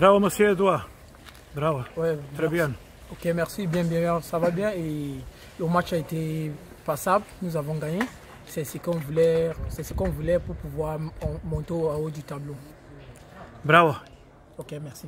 Bravo, monsieur Edouard. Bravo. Très bien. Ok, merci, bien, bien, bien. ça va bien et le match a été passable, nous avons gagné. C'est ce qu'on voulait, c'est ce qu'on voulait pour pouvoir monter au haut du tableau. Bravo. Ok, merci.